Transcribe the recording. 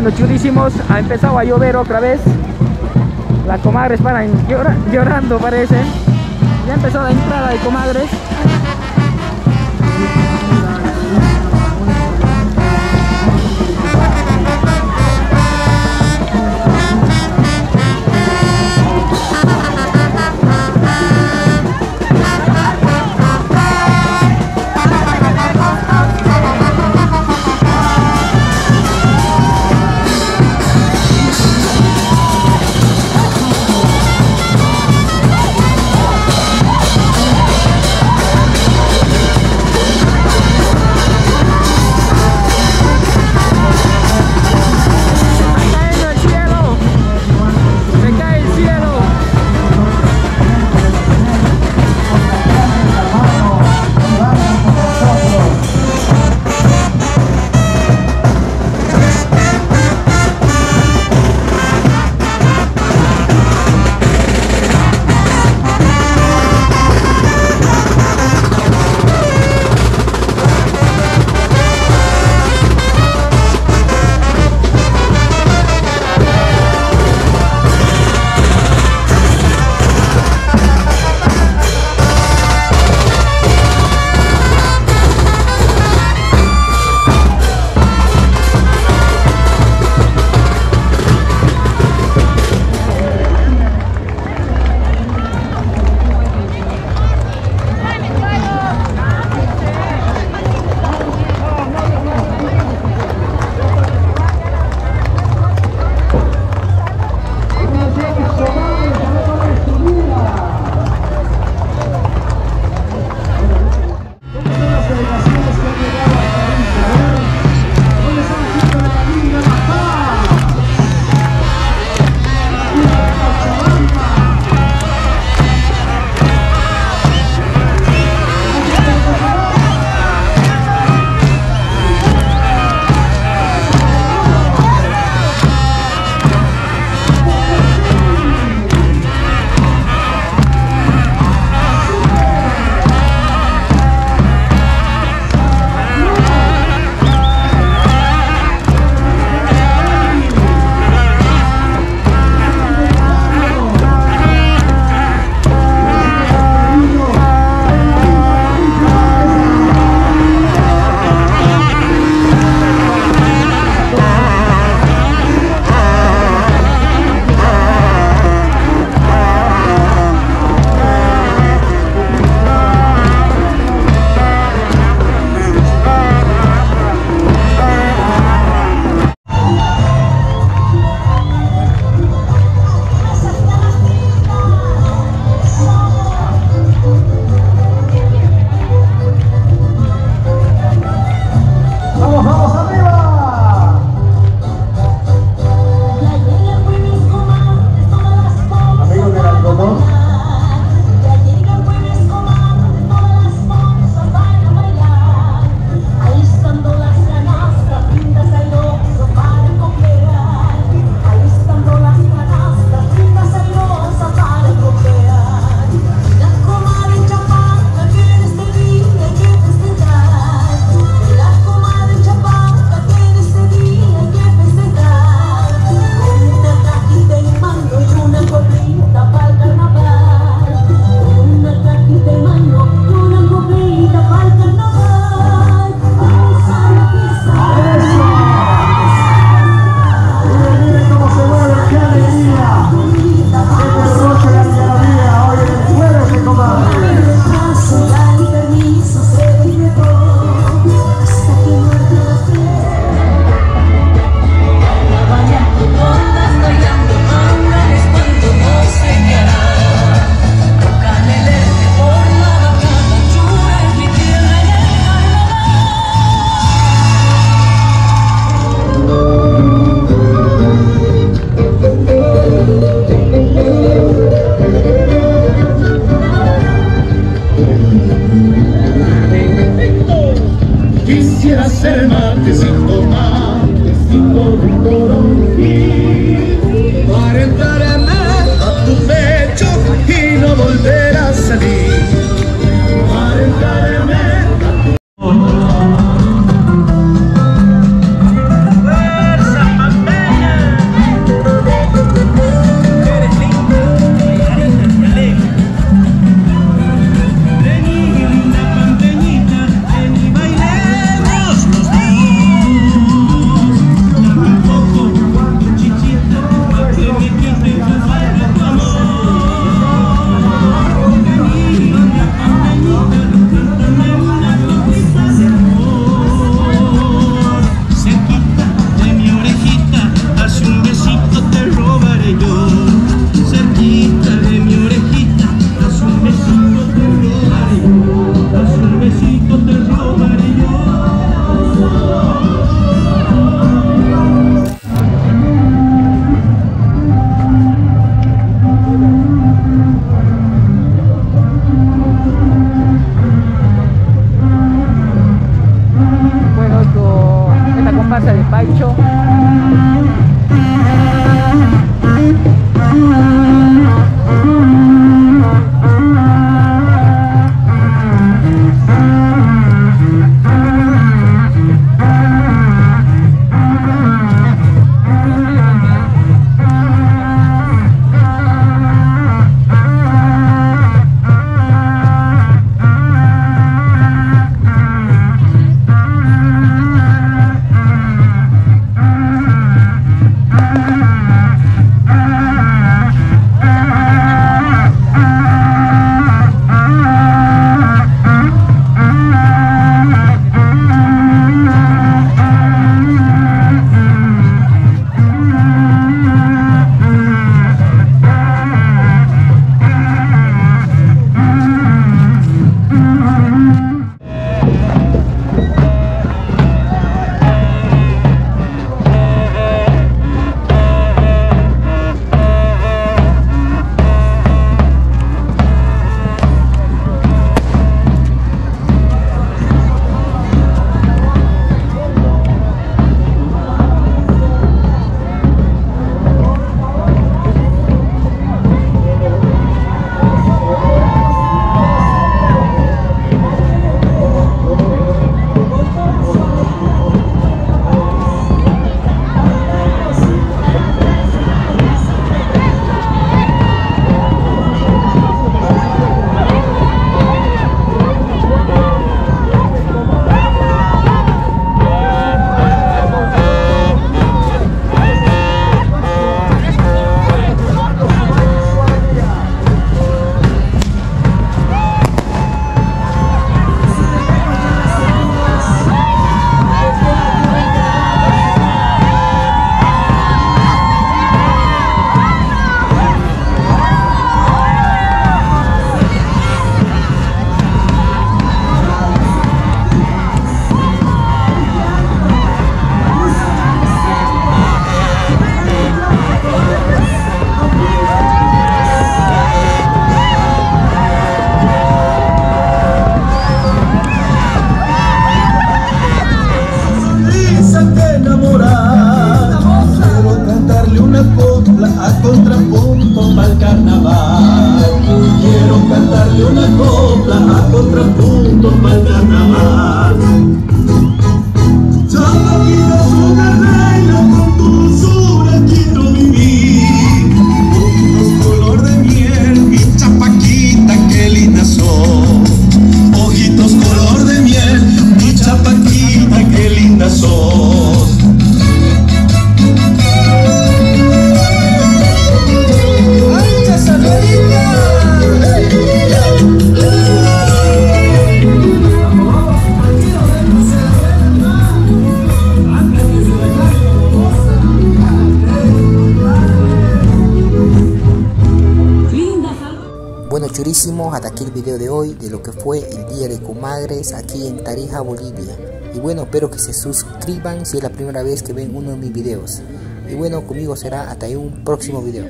bueno, chudísimos. Ha empezado a llover otra vez. Las comadres paran llorando, parece. Ya empezó la entrada de comadres. Churísimo, hasta aquí el video de hoy de lo que fue el Día de Comadres aquí en Tarija, Bolivia. Y bueno, espero que se suscriban si es la primera vez que ven uno de mis videos. Y bueno, conmigo será hasta un próximo video.